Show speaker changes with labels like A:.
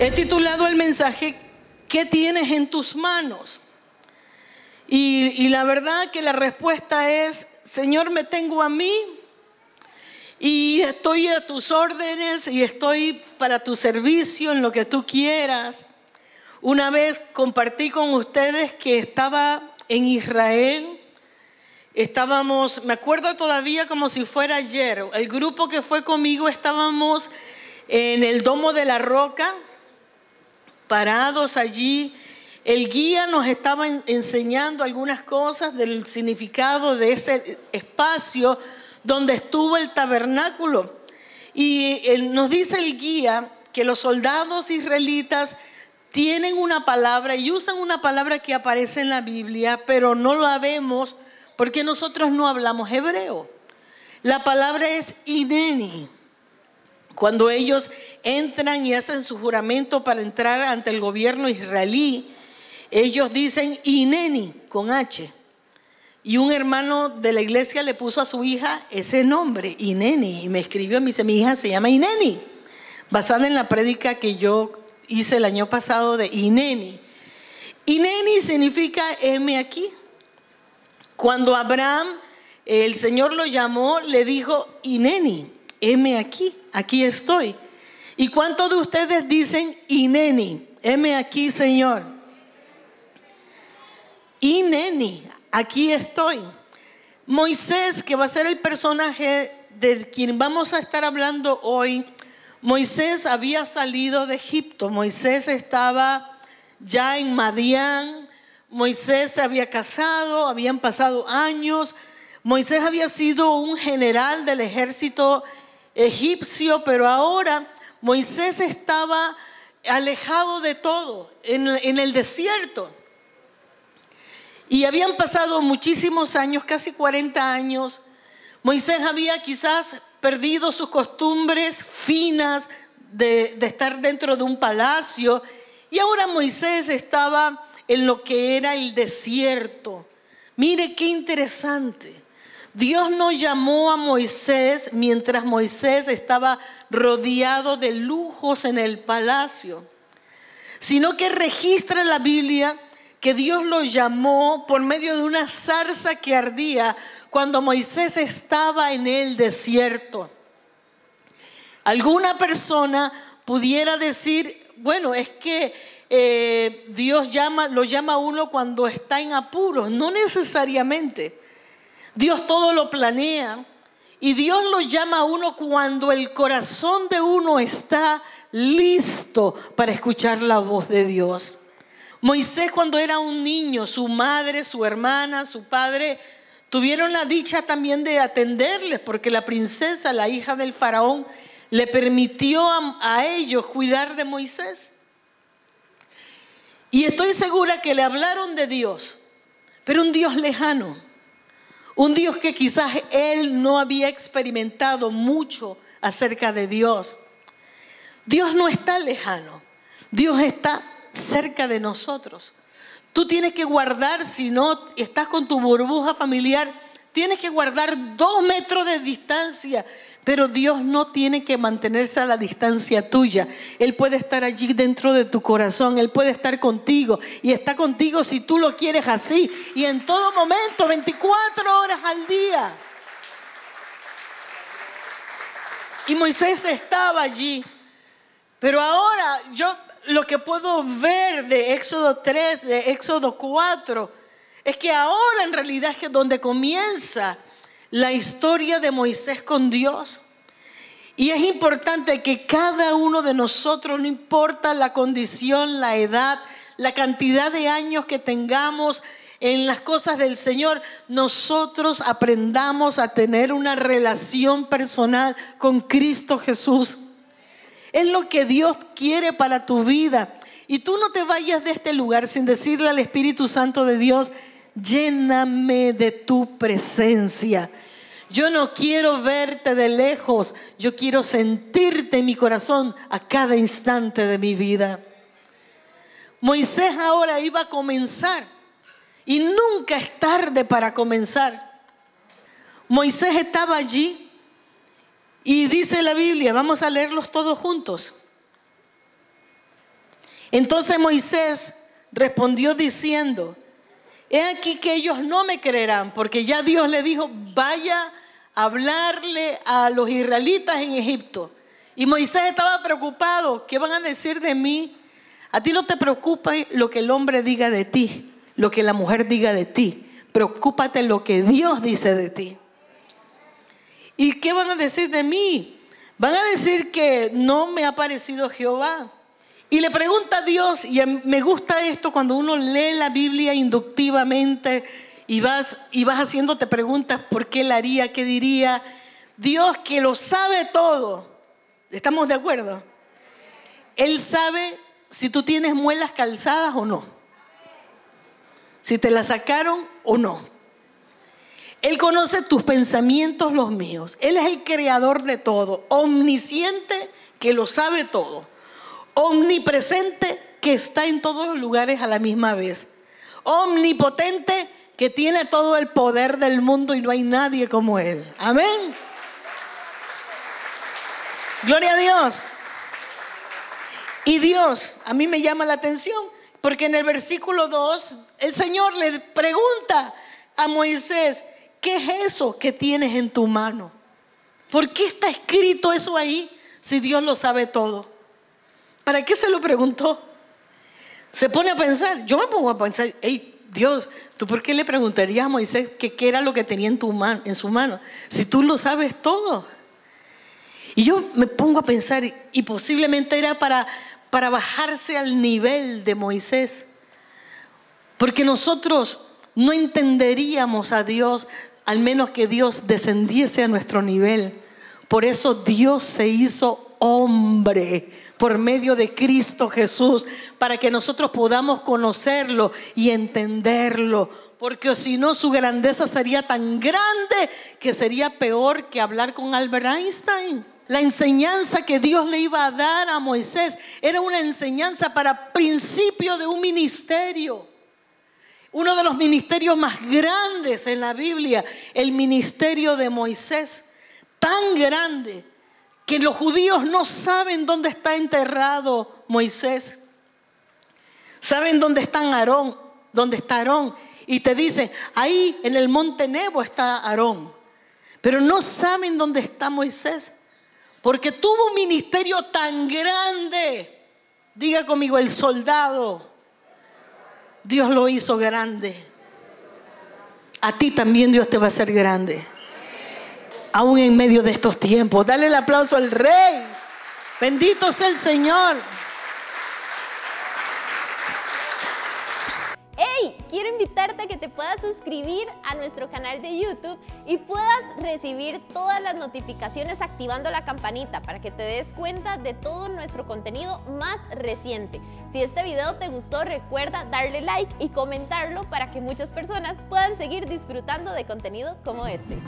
A: He titulado el mensaje, ¿qué tienes en tus manos? Y, la verdad que la respuesta es, Señor, me tengo a mí y estoy a tus órdenes y estoy para tu servicio en lo que tú quieras. Una vez compartí con ustedes que estaba en Israel. Estábamos, me acuerdo todavía como si fuera ayer, el grupo que fue conmigo estábamos en el Domo de la Roca, parados allí. El guía nos estaba enseñando algunas cosas del significado de ese espacio donde estuvo el tabernáculo. Y nos dice el guía que los soldados israelitas tienen una palabra y usan una palabra que aparece en la Biblia, pero no la vemos porque nosotros no hablamos hebreo. La palabra es ineni. Cuando ellos entran y hacen su juramento para entrar ante el gobierno israelí, ellos dicen ineni con H. Y un hermano de la iglesia le puso a su hija ese nombre, Ineni, y me escribió, me dice, mi hija se llama Ineni, basada en la prédica que yo hice el año pasado de Ineni. Ineni significa M aquí. Cuando Abraham, el Señor lo llamó, le dijo, Ineni, M aquí, aquí estoy. ¿Y cuántos de ustedes dicen Ineni, M aquí, Señor? Ineni, aquí estoy. Moisés, que va a ser el personaje de quien vamos a estar hablando hoy, Moisés había salido de Egipto, Moisés estaba ya en Madián, Moisés se había casado, habían pasado años, Moisés había sido un general del ejército egipcio, pero ahora Moisés estaba alejado de todo, en, en el desierto. Y habían pasado muchísimos años, casi 40 años. Moisés había quizás perdido sus costumbres finas de, estar dentro de un palacio. Y ahora Moisés estaba en lo que era el desierto. Mire qué interesante. Dios no llamó a Moisés mientras Moisés estaba rodeado de lujos en el palacio, sino que registra la Biblia que Dios lo llamó por medio de una zarza que ardía cuando Moisés estaba en el desierto. Alguna persona pudiera decir, bueno, es que eh, Dios llama, lo llama a uno cuando está en apuros. No necesariamente. Dios todo lo planea. Y Dios lo llama a uno cuando el corazón de uno está listo para escuchar la voz de Dios. Moisés cuando era un niño, su madre, su hermana, su padre, tuvieron la dicha también de atenderles, porque la princesa, la hija del faraón, le permitió a, ellos cuidar de Moisés. Y estoy segura que le hablaron de Dios, pero un Dios lejano, un Dios que quizás él no había experimentado mucho acerca de Dios. Dios no está lejano, Dios está cerca de nosotros. Tú tienes que guardar, si no estás con tu burbuja familiar, tienes que guardar dos metros de distancia. Pero Dios no tiene que mantenerse a la distancia tuya. Él puede estar allí dentro de tu corazón. Él puede estar contigo. Y está contigo si tú lo quieres así. Y en todo momento, 24 horas al día. Y Moisés estaba allí. Pero ahora yo lo que puedo ver de Éxodo 3, de Éxodo 4, es que ahora en realidad es que donde comienza la historia de Moisés con Dios. Y es importante que cada uno de nosotros, no importa la condición, la edad, la cantidad de años que tengamos en las cosas del Señor, nosotros aprendamos a tener una relación personal con Cristo Jesús. Es lo que Dios quiere para tu vida. Y tú no te vayas de este lugar sin decirle al Espíritu Santo de Dios, lléname de tu presencia. Yo no quiero verte de lejos, yo quiero sentirte en mi corazón a cada instante de mi vida. Moisés ahora iba a comenzar y nunca es tarde para comenzar. Moisés estaba allí y dice la Biblia, vamos a leerlos todos juntos. Entonces Moisés respondió diciendo, he aquí que ellos no me creerán, porque ya Dios le dijo, vaya a hablarle a los israelitas en Egipto. Y Moisés estaba preocupado, ¿qué van a decir de mí? A ti no te preocupa lo que el hombre diga de ti, lo que la mujer diga de ti. Preocúpate lo que Dios dice de ti. ¿Y qué van a decir de mí? Van a decir que no me ha parecido Jehová. Y le pregunta a Dios, y me gusta esto cuando uno lee la Biblia inductivamente y vas, y vas haciéndote preguntas, ¿por qué él haría? ¿Qué diría? Dios que lo sabe todo. ¿Estamos de acuerdo? Él sabe si tú tienes muelas calzadas o no. Si te las sacaron o no. Él conoce tus pensamientos, los míos. Él es el creador de todo, omnisciente que lo sabe todo, omnipresente que está en todos los lugares a la misma vez, omnipotente que tiene todo el poder del mundo y no hay nadie como Él. Amén. Gloria a Dios. Y Dios, a mí me llama la atención, porque en el versículo 2 el Señor le pregunta a Moisés, ¿Qué es eso que tienes en tu mano? ¿Por qué está escrito eso ahí si Dios lo sabe todo? ¿Para qué se lo preguntó? Se pone a pensar, yo me pongo a pensar, hey, Dios, ¿tú por qué le preguntarías a Moisés qué era lo que tenía en, tu en su mano? Si tú lo sabes todo. Y yo me pongo a pensar, y posiblemente era para, para bajarse al nivel de Moisés. Porque nosotros no entenderíamos a Dios al menos que Dios descendiese a nuestro nivel. Por eso Dios se hizo hombre por medio de Cristo Jesús, para que nosotros podamos conocerlo y entenderlo, porque si no su grandeza sería tan grande que sería peor que hablar con Albert Einstein. La enseñanza que Dios le iba a dar a Moisés era una enseñanza para principio de un ministerio. Uno de los ministerios más grandes en la Biblia, el ministerio de Moisés, tan grande que los judíos no saben dónde está enterrado Moisés. Saben dónde está Aarón, dónde está Aarón. Y te dicen, ahí en el monte Nebo está Aarón. Pero no saben dónde está Moisés. Porque tuvo un ministerio tan grande. Diga conmigo, el soldado Dios lo hizo grande. A ti también Dios te va a hacer grande. Aún en medio de estos tiempos. Dale el aplauso al Rey. Bendito sea el Señor.
B: ¡Hey! Quiero invitarte a que te puedas suscribir a nuestro canal de YouTube y puedas recibir todas las notificaciones activando la campanita para que te des cuenta de todo nuestro contenido más reciente. Si este video te gustó, recuerda darle like y comentarlo para que muchas personas puedan seguir disfrutando de contenido como este.